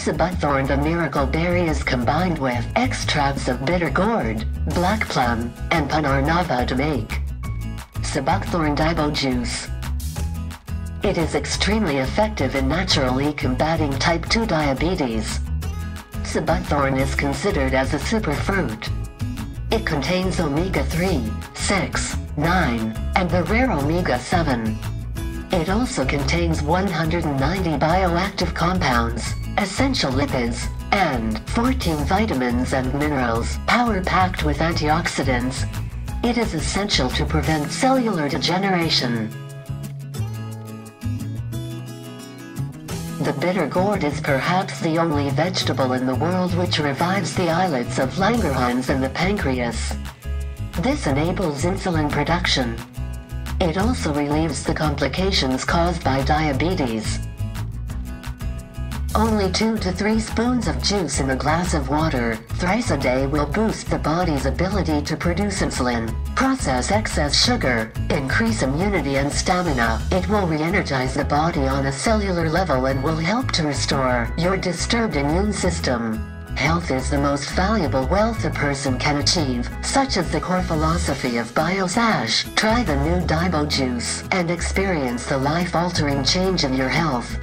Seabuckthorn the miracle berry is combined with extracts of bitter gourd, black plum, and punarnava to make Seabuckthorn Diabo juice. It is extremely effective in naturally combating type 2 diabetes. Seabuckthorn is considered as a superfruit. It contains omega-3, 6, 9, and the rare omega-7. It also contains 190 bioactive compounds, essential lipids, and 14 vitamins and minerals, power-packed with antioxidants. It is essential to prevent cellular degeneration. The bitter gourd is perhaps the only vegetable in the world which revives the islets of Langerhans and the pancreas. This enables insulin production. It also relieves the complications caused by diabetes. Only 2 to 3 spoons of juice in a glass of water thrice a day will boost the body's ability to produce insulin, process excess sugar, increase immunity and stamina. It will re-energize the body on a cellular level and will help to restore your disturbed immune system. Health is the most valuable wealth a person can achieve, such as the core philosophy of BioSash. Try the new Diabo juice and experience the life-altering change in your health.